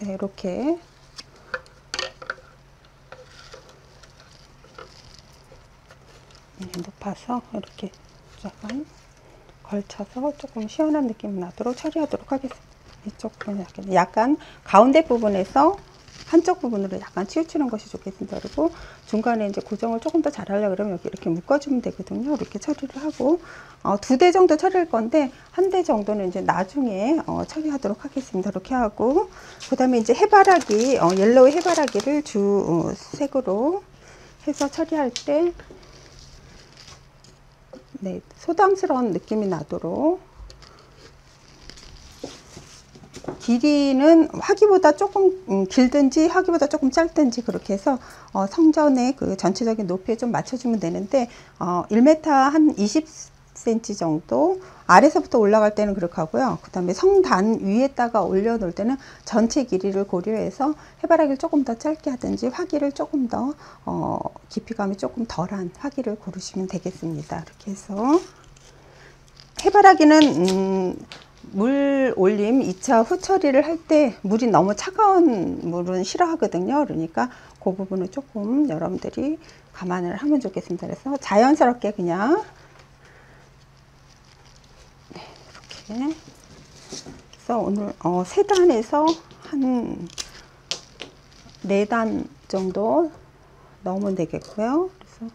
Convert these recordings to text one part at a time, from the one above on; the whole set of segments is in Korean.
네, 이렇게 네, 높아서 이렇게 약간 걸쳐서 조금 시원한 느낌 나도록 처리하도록 하겠습니다. 이쪽 부분 약간 가운데 부분에서 한쪽 부분으로 약간 치우치는 것이 좋겠습니다. 그리고 중간에 이제 고정을 조금 더 잘하려 그러면 여기 이렇게 묶어주면 되거든요. 이렇게 처리를 하고 어, 두 대 정도 처리할 건데 한 대 정도는 이제 나중에 어, 처리하도록 하겠습니다. 이렇게 하고 그 다음에 이제 해바라기 어, yellow 해바라기를 주 어, 색으로 해서 처리할 때 네, 소담스러운 느낌이 나도록 길이는 화기보다 조금 음, 길든지 화기보다 조금 짧든지 그렇게 해서 어, 성전의 그 전체적인 높이에 좀 맞춰주면 되는데 어, 1m 한 20cm 정도 아래서부터 올라갈 때는 그렇게 하고요. 그 다음에 성단 위에다가 올려놓을 때는 전체 길이를 고려해서 해바라기를 조금 더 짧게 하든지 화기를 조금 더 어, 깊이감이 조금 덜한 화기를 고르시면 되겠습니다. 이렇게 해서 해바라기는 음, 물 올림 2차 후 처리를 할 때 물이 너무 차가운 물은 싫어하거든요. 그러니까 그 부분을 조금 여러분들이 감안을 하면 좋겠습니다. 그래서 자연스럽게 그냥 네, 이렇게 그래서 오늘 어, 세 단에서 한네단 정도 넣으면 되겠고요. 그래서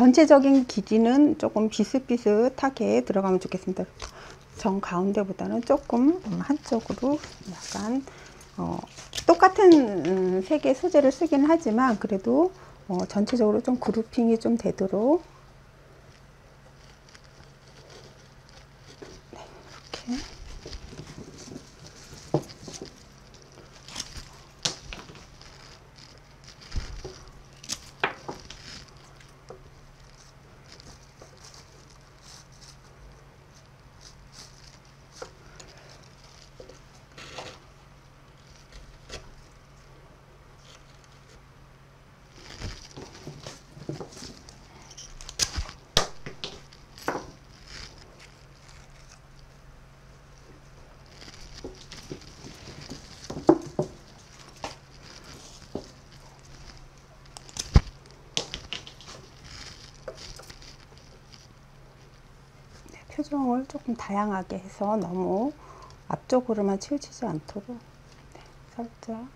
전체적인 길이는 조금 비슷비슷하게 들어가면 좋겠습니다. 정 가운데보다는 조금 한쪽으로 약간 어, 똑같은 음, 색의 소재를 쓰긴 하지만 그래도 어, 전체적으로 좀 그루핑이 좀 되도록 표정을 조금 다양하게 해서 너무 앞쪽으로만 치우치지 않도록 네, 살짝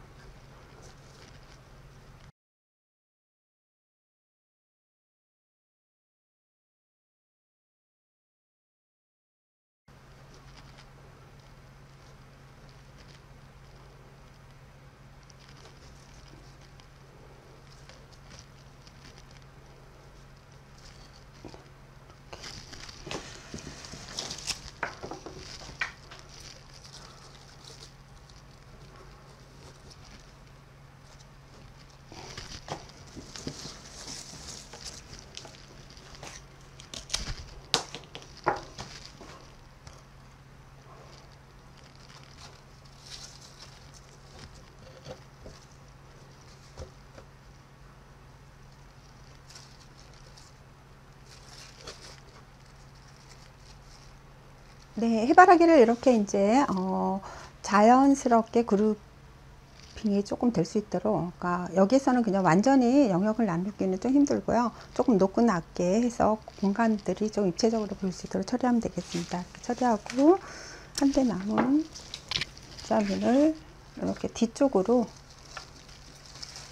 네, 해바라기를 이렇게 이제 어, 자연스럽게 그룹핑이 조금 될 수 있도록 그러니까 여기서는 그냥 완전히 영역을 나누기는 좀 힘들고요. 조금 높고 낮게 해서 공간들이 좀 입체적으로 보일 수 있도록 처리하면 되겠습니다. 처리하고 한 대 남은 자면을 이렇게 뒤쪽으로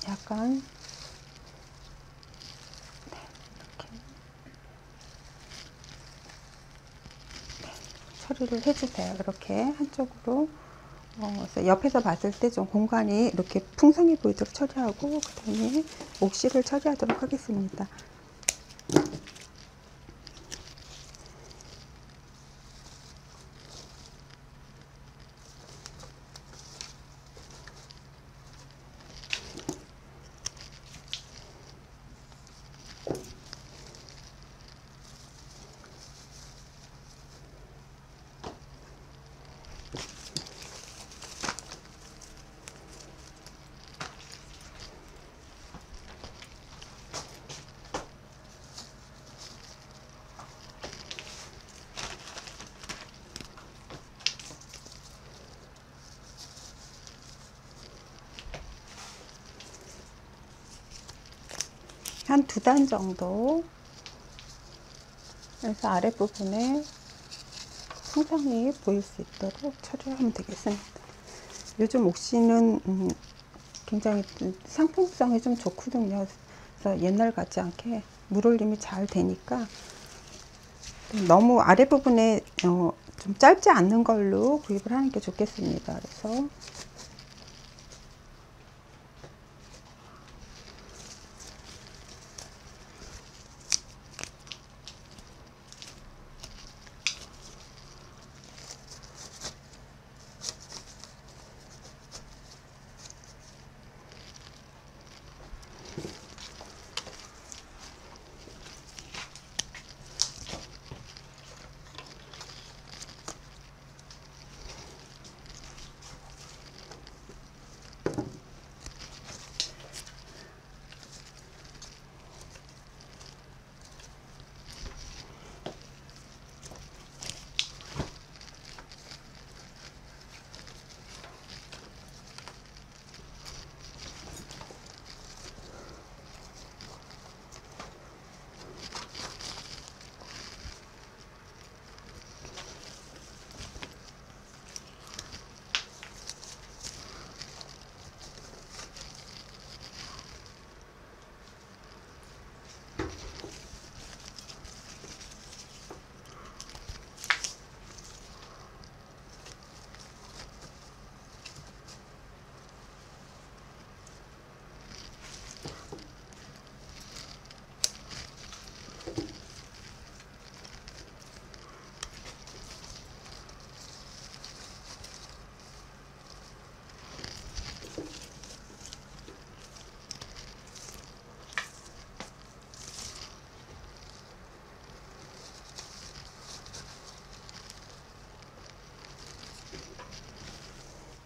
약간 처리를 해주세요. 이렇게 한쪽으로 어, 옆에서 봤을 때 좀 공간이 이렇게 풍성해 보이도록 처리하고 그 다음에 옥시를 처리하도록 하겠습니다. 한 두 단 정도 그래서 아랫부분에 풍성이 보일 수 있도록 처리하면 되겠습니다. 요즘 옥시는 음, 굉장히 상품성이 좀 좋거든요. 그래서 옛날 같지 않게 물올림이 잘 되니까 너무 아랫부분에 어, 좀 짧지 않는 걸로 구입을 하는 게 좋겠습니다. 그래서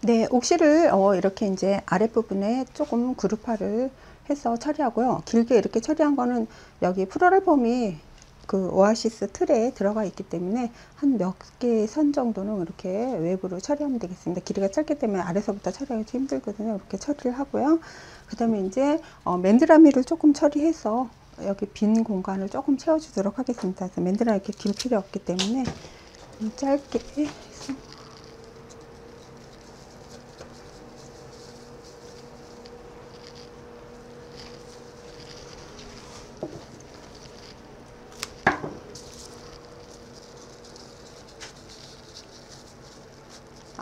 네, 옥시를 어, 이렇게 이제 아랫부분에 조금 그룹화를 해서 처리하고요. 길게 이렇게 처리한 거는 여기 프로랄폼이 그 오아시스 틀에 들어가 있기 때문에 한 몇 개의 선 정도는 이렇게 외부로 처리하면 되겠습니다. 길이가 짧기 때문에 아래서부터 처리하기 힘들거든요. 이렇게 처리를 하고요. 그 다음에 이제 어, 맨드라미를 조금 처리해서 여기 빈 공간을 조금 채워주도록 하겠습니다. 그래서 맨드라미 이렇게 길 필요 없기 때문에 짧게 해서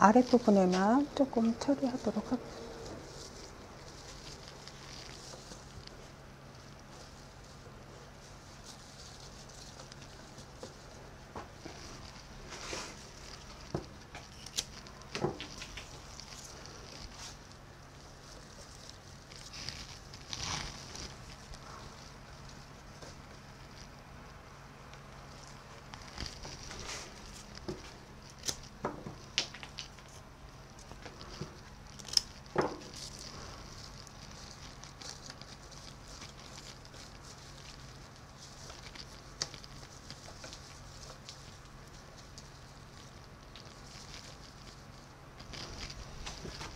아랫부분에만 조금 처리하도록 하겠습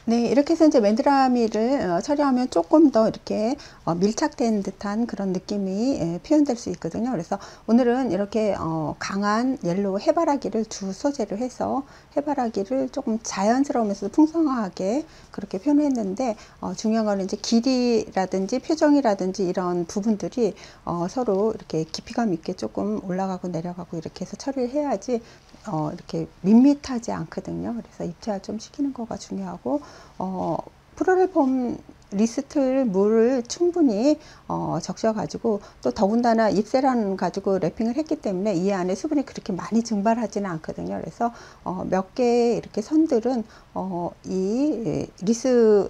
네, 이렇게 해서 이제 맨드라미를 어, 처리하면 조금 더 이렇게 어, 밀착된 듯한 그런 느낌이 예, 표현될 수 있거든요. 그래서 오늘은 이렇게 어, 강한 yellow 해바라기를 주 소재로 해서 해바라기를 조금 자연스러우면서도 풍성하게 그렇게 표현했는데 어, 중요한 거는 이제 길이라든지 표정이라든지 이런 부분들이 어, 서로 이렇게 깊이감 있게 조금 올라가고 내려가고 이렇게 해서 처리를 해야지 어, 이렇게 밋밋하지 않거든요. 그래서 입체화 좀 시키는 거가 중요하고 어, floral foam wreath를 물을 충분히 어, 적셔 가지고 또 더군다나 잎새란 가지고 wrapping을 했기 때문에 이 안에 수분이 그렇게 많이 증발하지는 않거든요. 그래서 어, 몇 개의 이렇게 선들은 어, 이 리스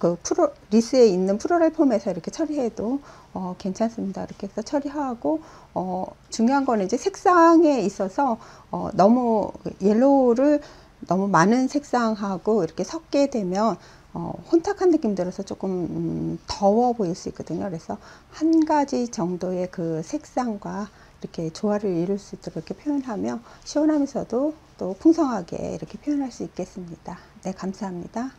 그 floral wreath에 있는 floral foam에서 이렇게 처리해도 어, 괜찮습니다. 이렇게 해서 처리하고 어, 중요한 거는 이제 색상에 있어서 어, 너무 yellow를 너무 많은 색상하고 이렇게 섞게 되면 어, 혼탁한 느낌 들어서 조금 음, 더워 보일 수 있거든요. 그래서 한 가지 정도의 그 색상과 이렇게 조화를 이룰 수 있도록 이렇게 표현하며 시원하면서도 또 풍성하게 이렇게 표현할 수 있겠습니다. 네, 감사합니다.